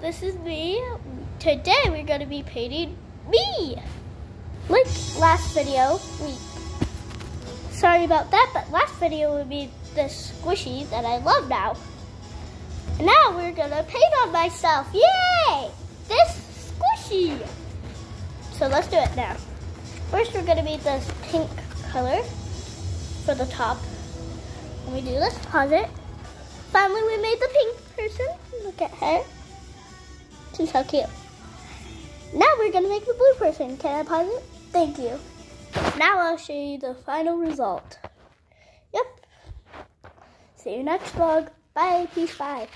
this is me. Today we're gonna be painting me. Like last video, we, sorry about that, but last video would be this squishy that I love now. And now we're gonna paint on myself, yay! This squishy. So let's do it now. First we're gonna make this pink color for the top. Let we do this, pause it. Finally we made the pink person. Look at her. So cute. Now we're gonna make the blue person. Can I pause it? Thank you. Now I'll show you the final result. Yep. See you next vlog. Bye. Peace. Bye.